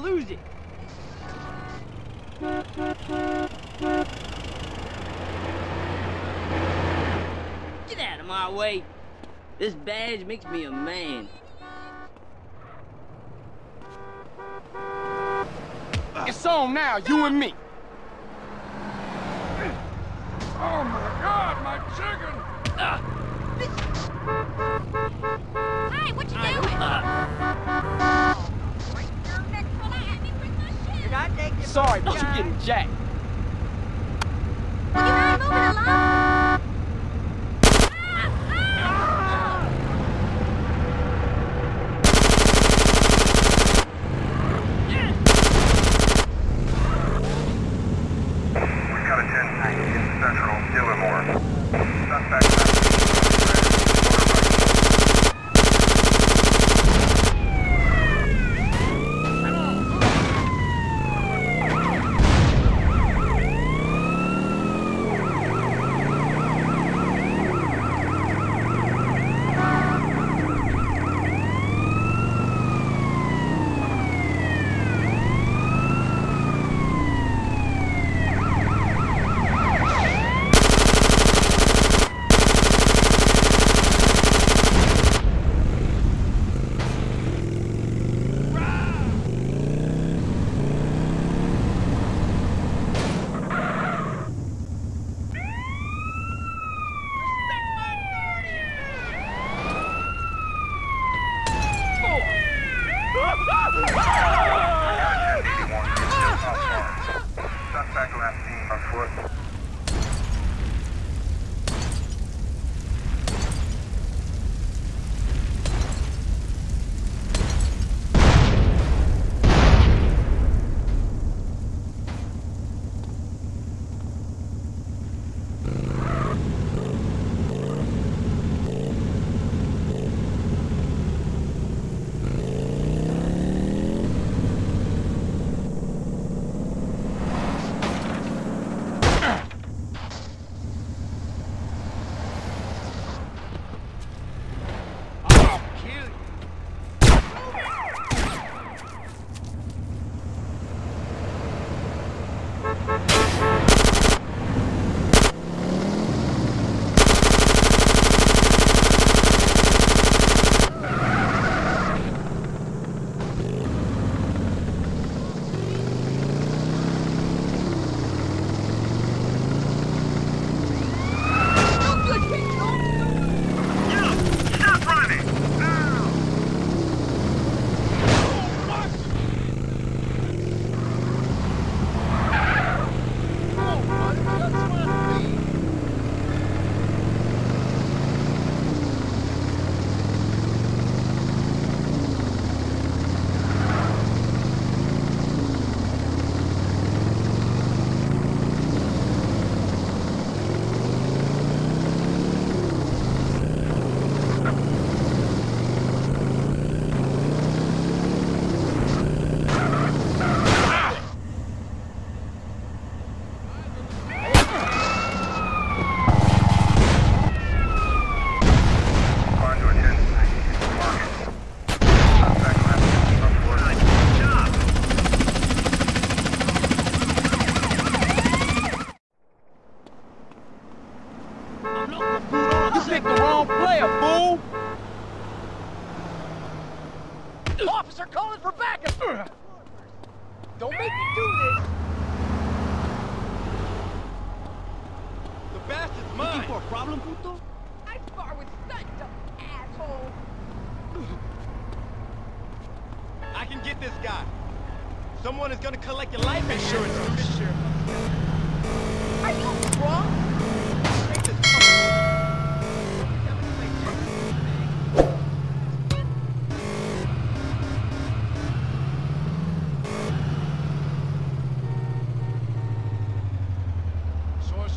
gonna lose it. Get out of my way. This badge makes me a man. It's on now, you and me. Oh sorry, but you're getting jacked. You're moving along.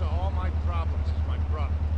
all my problems is my brother.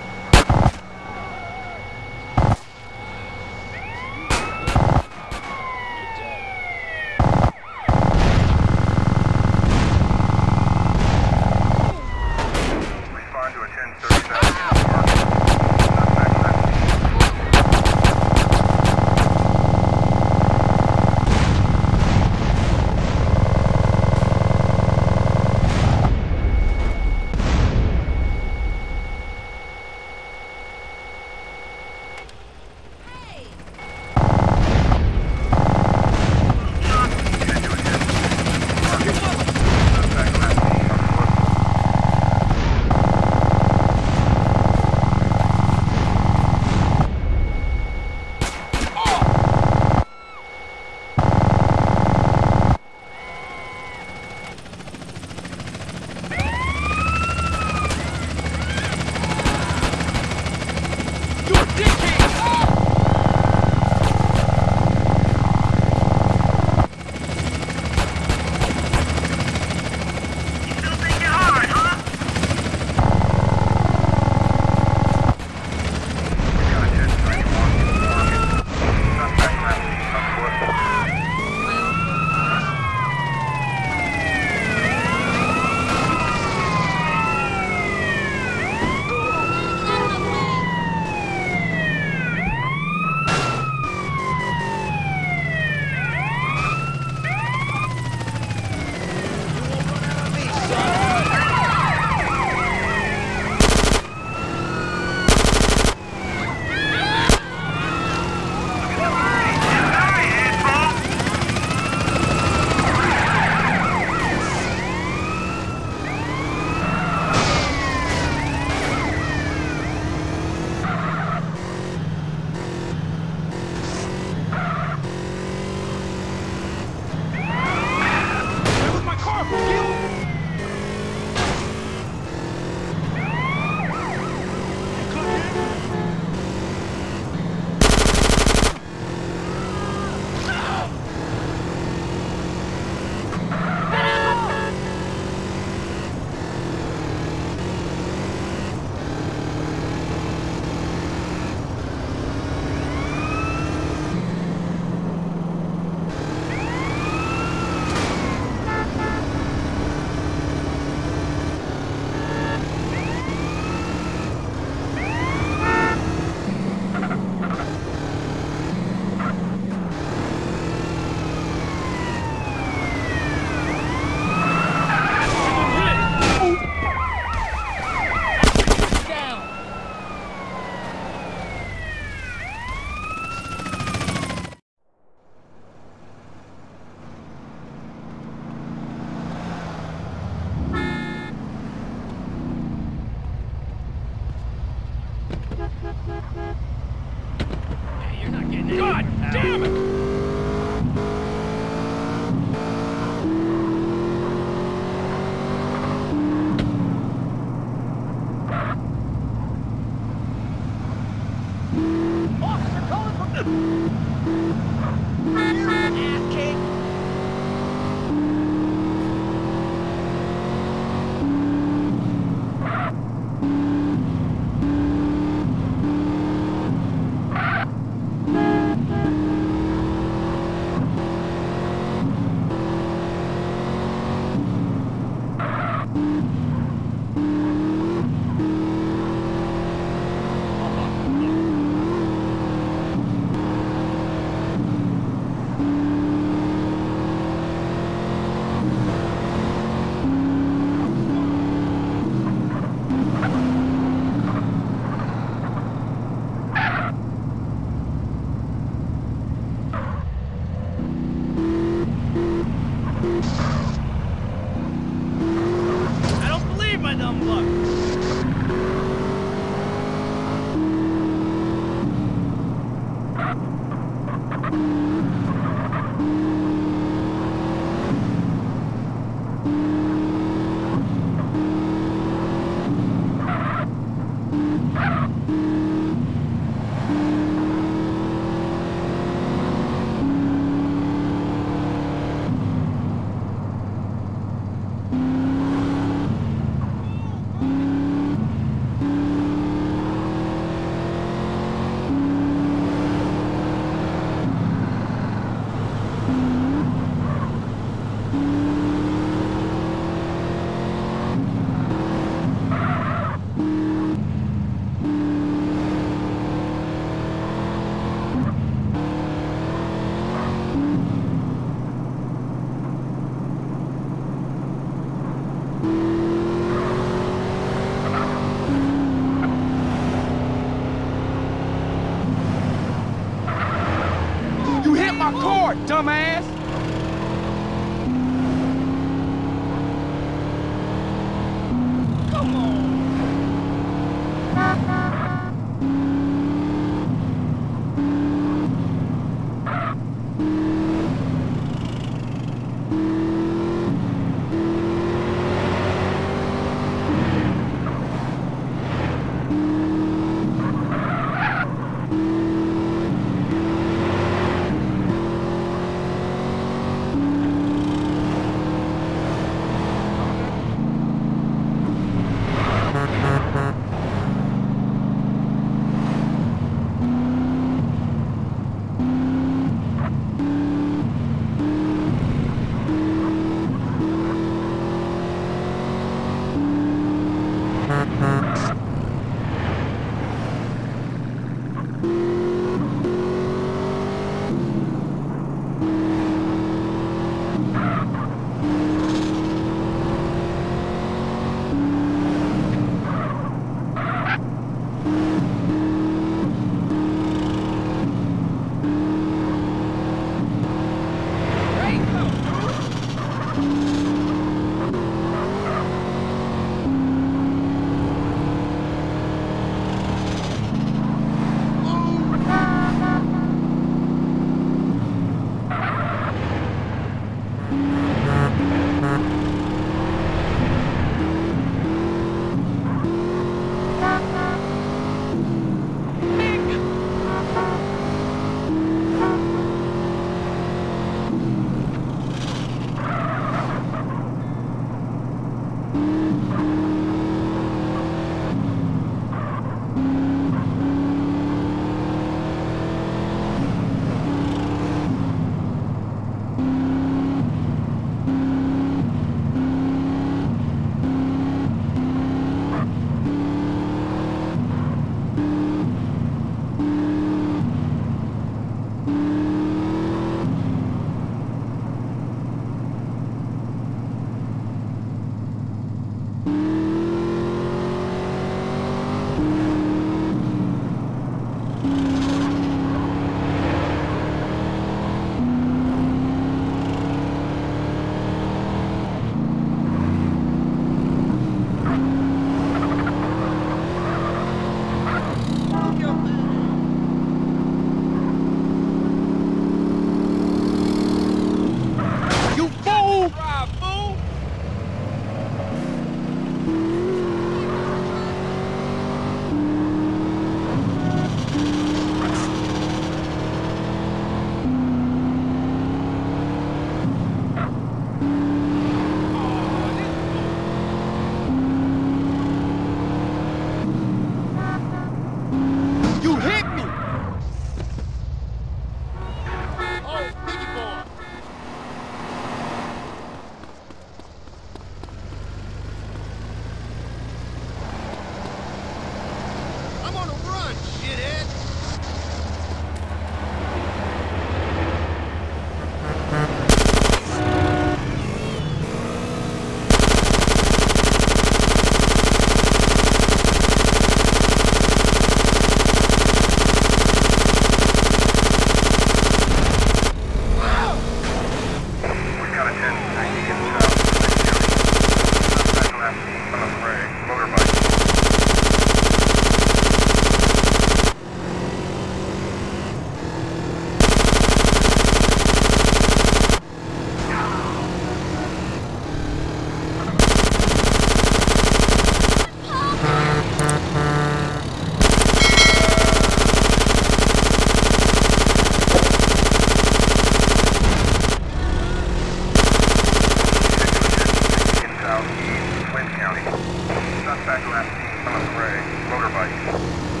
Sacramento, I'm afraid. Motorbike.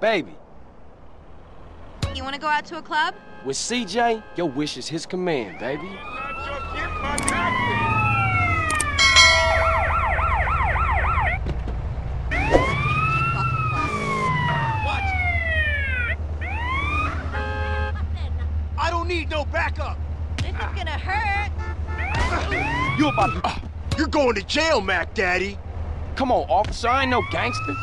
Baby, You want to go out to a club? with CJ, your wish is his command, baby. I don't need no backup. This is gonna hurt. You about to... You're going to jail, Mac Daddy. come on, officer, I ain't no gangster.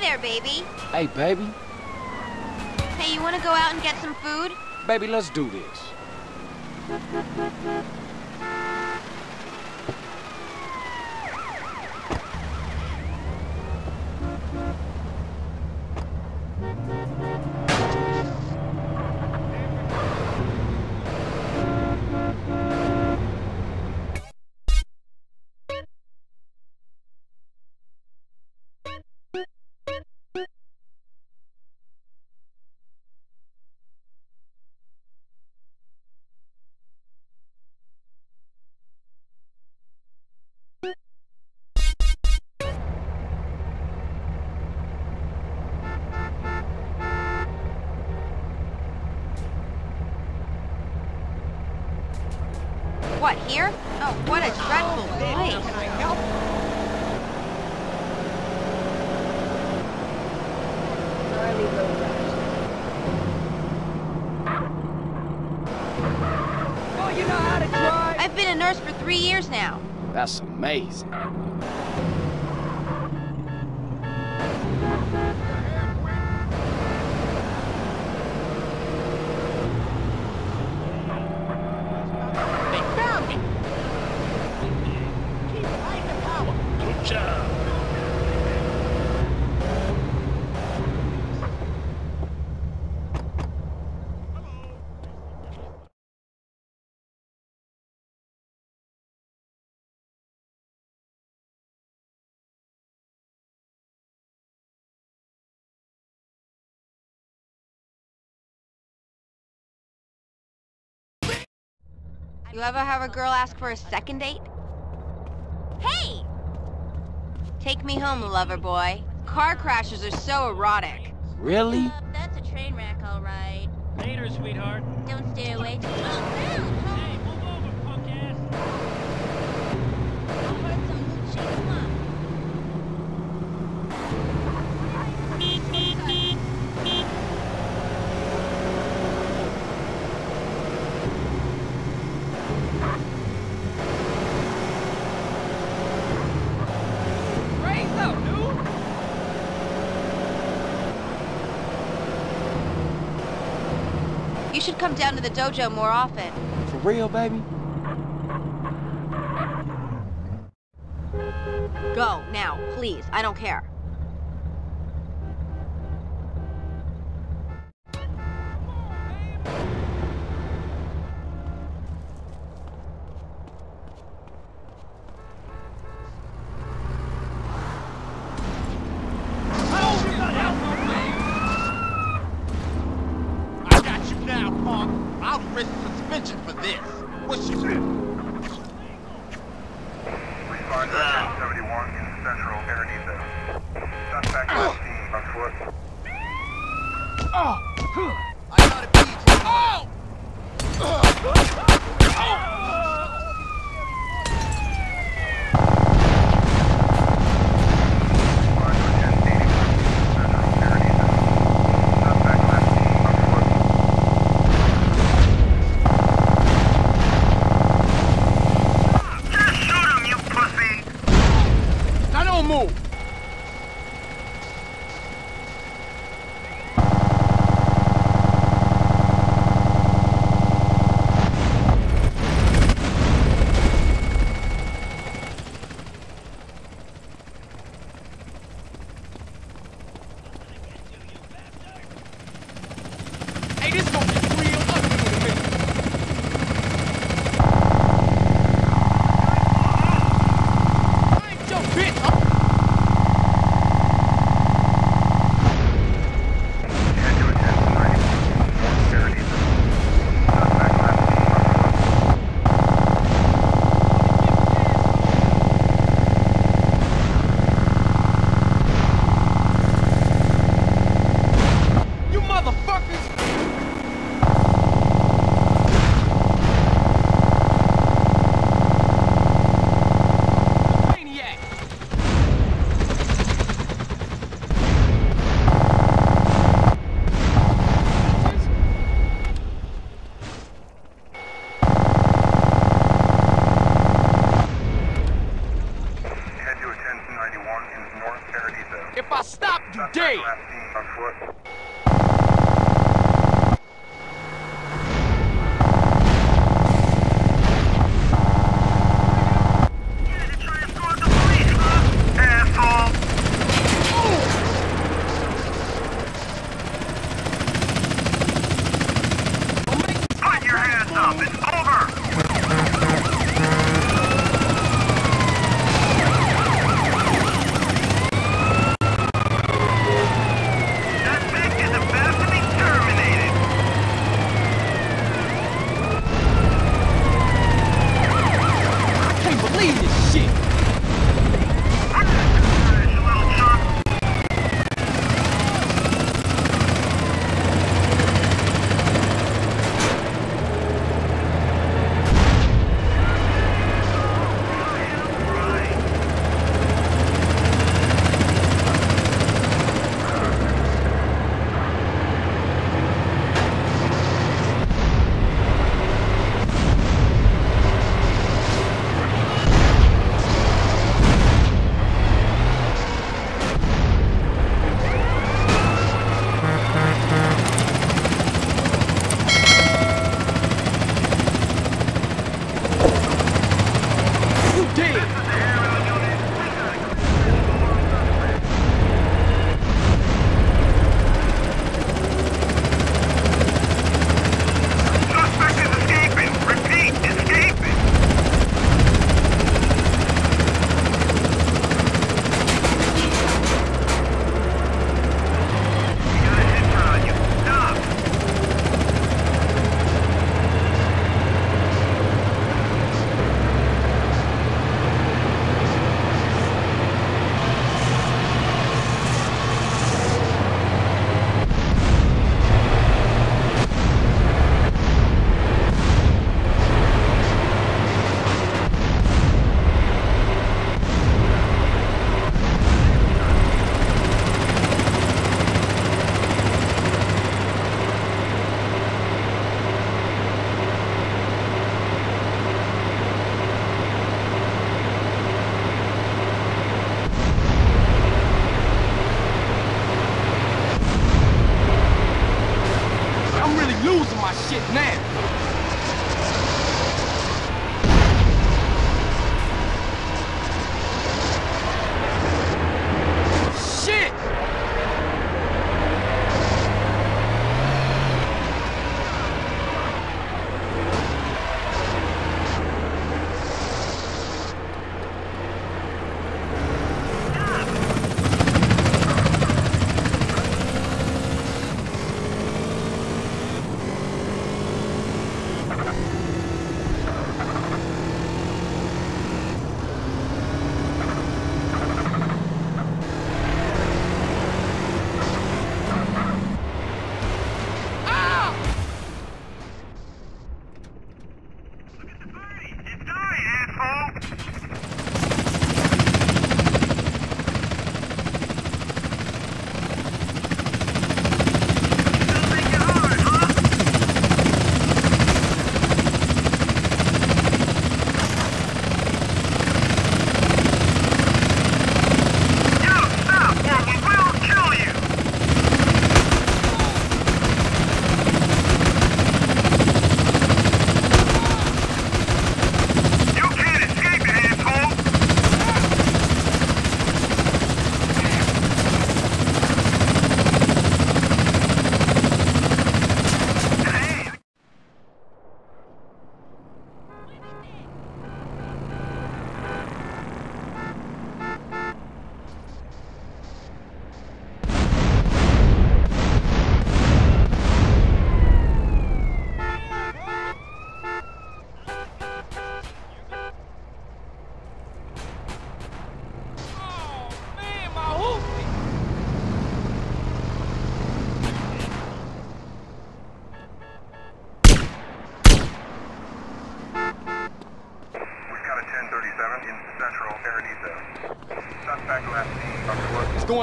There, baby. Hey, baby. Hey, you want to go out and get some food? Baby, let's do this. Amazing. You ever have a girl ask for a second date? Hey! Take me home, lover boy. Car crashes are so erotic. Really? Uh, that's a train wreck, all right. Later, sweetheart. Don't stay away too long. Hey, move over, punk ass. don't hurt some Lucci. Come on. Raise up, dude! You should come down to the dojo more often. For real, baby? Go, now, please. I don't care.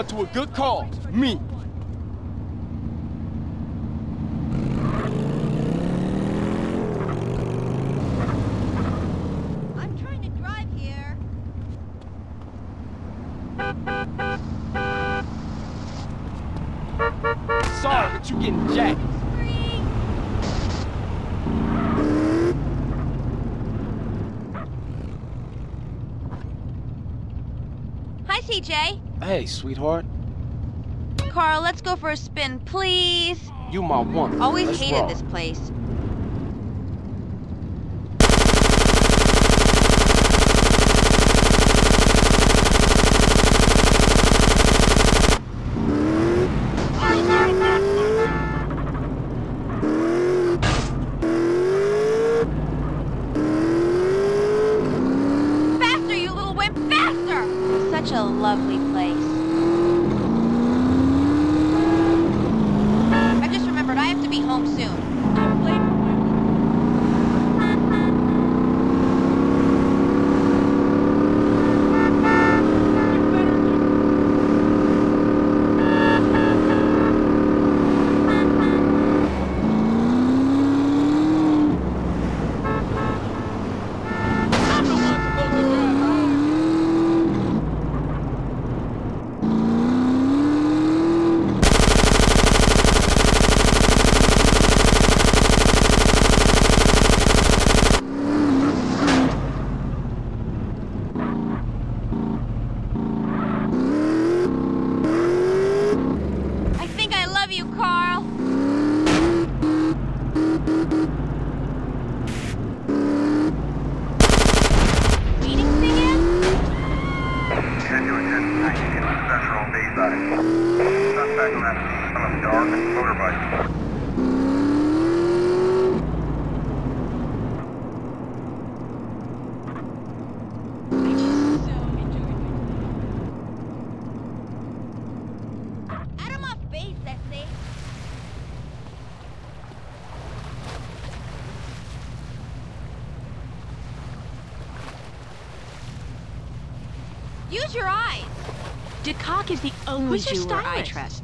to a good cause, me. sweetheart. Carl, let's go for a spin, please. You my one. Always let's hated this place. Who's you or I trust.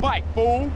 Bike, fool.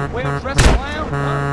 Just a well-dressed clown, huh?